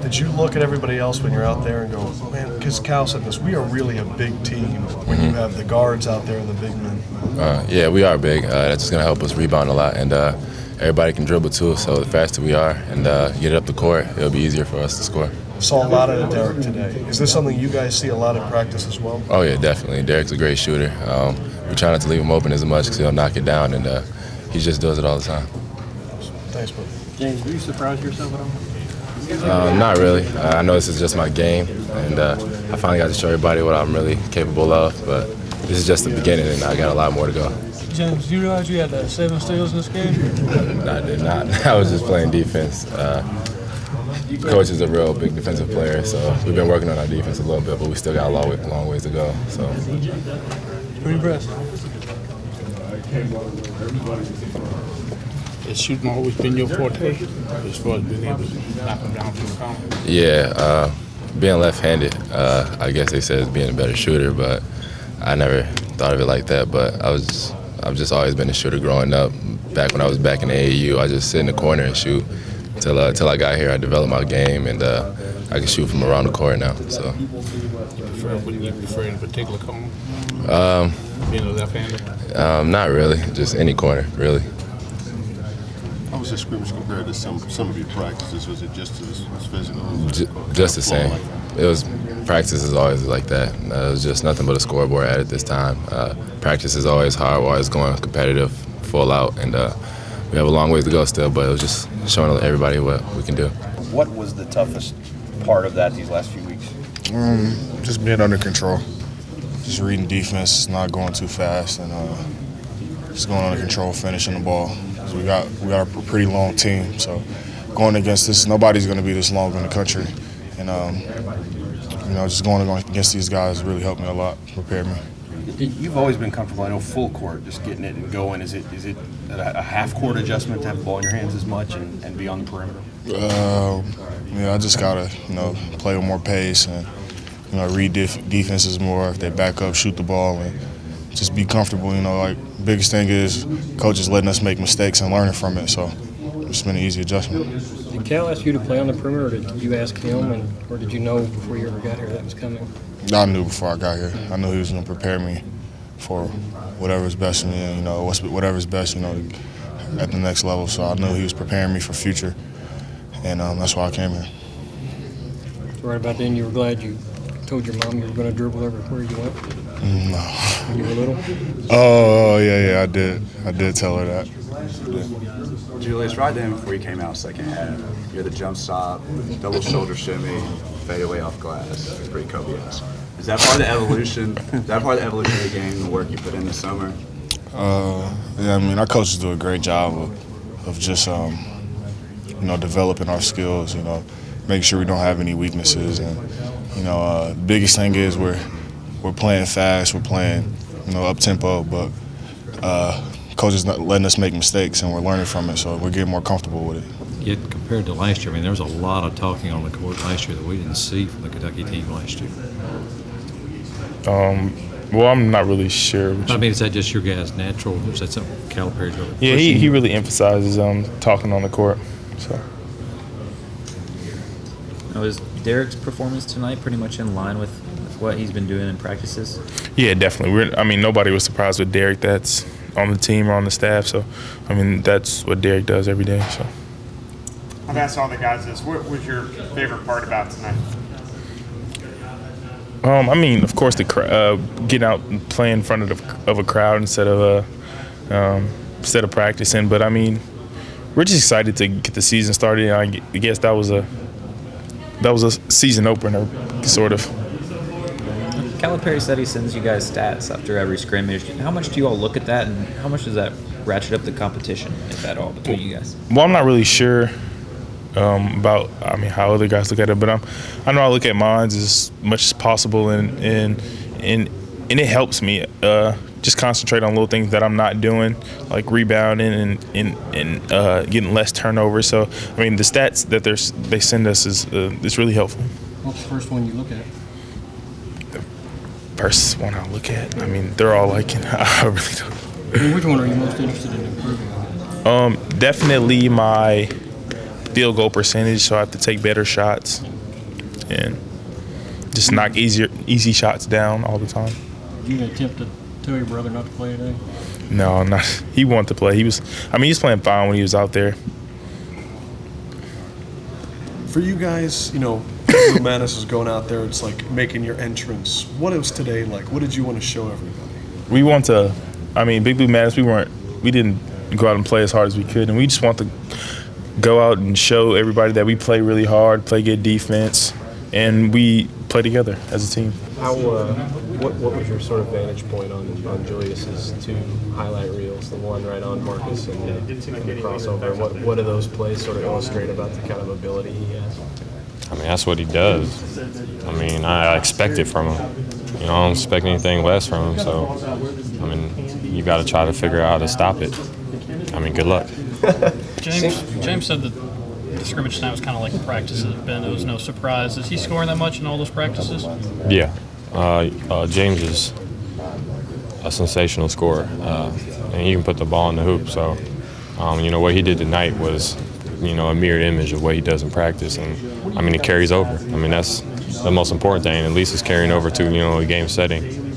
Did you look at everybody else when you're out there and go, man, because Cal said this, we are really a big team when you have the guards out there and the big men. Uh, yeah, we are big. Uh, that's just going to help us rebound a lot. And uh, everybody can dribble too, so the faster we are and uh, get it up the court, it'll be easier for us to score. Saw a lot of Derek today. Is this something you guys see a lot in practice as well? Oh, yeah, definitely. Derek's a great shooter. Um, we try not to leave him open as much because he'll knock it down, and uh, he just does it all the time. Thanks, bro. James, do you surprise yourself at all? Um, not really. Uh, I know this is just my game, and uh, I finally got to show everybody what I'm really capable of. But this is just the beginning, and I got a lot more to go. James, do you realize you had uh, seven steals in this game? I did not. I was just playing defense. Uh, coach is a real big defensive player, so we've been working on our defense a little bit, but we still got a long, way, long ways to go. So Pretty impressed. Has shooting always been your forte as far as being able to knock them down from the corner? yeah, uh, being left-handed, uh, I guess they said being a better shooter, but I never thought of it like that. But I was, I've just always been a shooter growing up. Back when I was back in the AAU, I just sit in the corner and shoot. Till uh, till I got here, I developed my game, and uh, I can shoot from around the court now. So. You prefer, what do you prefer in a particular corner? Um, Being a left-hander? um, not really, just any corner, really. How was this scrimmage compared to some some of your practices? Was it just as, as physical? Was it J- just the same. It was practice is always like that. Uh, it was just nothing but a scoreboard at it this time. Uh, practice is always hard. We're always going competitive, full out, and uh, we have a long ways to go still. But it was just showing everybody what we can do. What was the toughest part of that these last few weeks? Um, just being under control, just reading defense, not going too fast, and uh, just going under control, finishing the ball. 'Cause we got we got a pretty long team, so going against this, nobody's going to be this long in the country, and um, you know, just going against these guys really helped me a lot, prepared me. You've always been comfortable. I know full court, just getting it and going. Is it is it a, a half court adjustment to have the ball in your hands as much and, and be on the perimeter? Uh, yeah, I just gotta you know play with more pace and you know read def- defenses more. If they back up, shoot the ball, and just be comfortable. You know, like biggest thing is coaches letting us make mistakes and learning from it. So it's been an easy adjustment. Did Cal ask you to play on the perimeter, or did you ask him, and, or did you know before you ever got here that was coming? I knew before I got here. I knew he was gonna prepare me for whatever's best for me. You know, what's whatever's best. You know, at the next level. So I knew he was preparing me for future, and um, that's why I came here. Right about then, you were glad you told your mom you were going to dribble everywhere you went No. when you were little. Oh, oh, yeah, yeah, I did. I did tell her that. Julius, right then before you came out second half, you had the jump stop, double shoulder shimmy, fade away off glass. It's pretty Kobe-esque. Is that part of the evolution? is that part of the evolution of the game, the work you put in this summer? Uh, yeah, I mean, our coaches do a great job of, of just, um, you know, developing our skills. You know, making sure we don't have any weaknesses, and you know, uh, the biggest thing is we're we're playing fast, we're playing, you know, up tempo, but uh, coaches not letting us make mistakes, and we're learning from it, so we're getting more comfortable with it. Yet compared to last year, I mean, there was a lot of talking on the court last year that we didn't see from the Kentucky team last year. Um, well, I'm not really sure. I mean, is that just your guys' natural? Or is that something Calipari's really? Yeah, he, pushing? he really emphasizes um, talking on the court. So Now, is Derek's performance tonight pretty much in line with, with what he's been doing in practices? yeah, definitely. We're, I mean, nobody was surprised with Derek. That's on the team or on the staff. So, I mean, that's what Derek does every day. So. I've asked all the guys this. What was your favorite part about tonight? Um, I mean, of course, the cr- uh, getting out and playing in front of, the, of a crowd instead of uh, um, instead of practicing. But I mean, we're just excited to get the season started. I I guess that was a that was a season opener, sort of. Calipari said he sends you guys stats after every scrimmage. How much do you all look at that, and how much does that ratchet up the competition, if at all, between you guys? Well, I'm not really sure um, about I mean how other guys look at it, but I'm I know I look at mine as much as possible, and and and and it helps me uh, just concentrate on little things that I'm not doing, like rebounding and and, and uh, getting less turnover. So I mean the stats that they're, they send us is uh, is really helpful. What's the first one you look at? First one I look at, I mean they're all like I really don't. I mean, which one are you most interested in improving on? Um, definitely my field goal percentage, so I have to take better shots and just knock easier easy shots down all the time. Did you attempt to tell your brother not to play today? No, not he wanted to play. He was I mean, he was playing fine when he was out there. For you guys, you know, Blue Madness is going out there. It's like making your entrance. What was today like? What did you want to show everybody? We want to I mean, Big Blue Madness, we weren't we didn't go out and play as hard as we could and we just want to go out and show everybody that we play really hard, play good defense, and we play together as a team. How, uh, what, what was your sort of vantage point on, on Julius's two highlight reels, the one right on Marcus and the, and the crossover? What, what do those plays sort of illustrate about the kind of ability he has? I mean, that's what he does. I mean, I, I expect it from him. You know, I don't expect anything less from him. So, I mean, you got to try to figure out how to stop it. I mean, good luck. James James said that the scrimmage tonight was kind of like the practice has been. It was no surprise. Is he scoring that much in all those practices? Yeah. Uh, uh, James is a sensational scorer, uh, and he can put the ball in the hoop. So, um, you know, what he did tonight was, you know, a mirror image of what he does in practice. And, I mean, it carries over. I mean, that's the most important thing. At least it's carrying over to, you know, a game setting.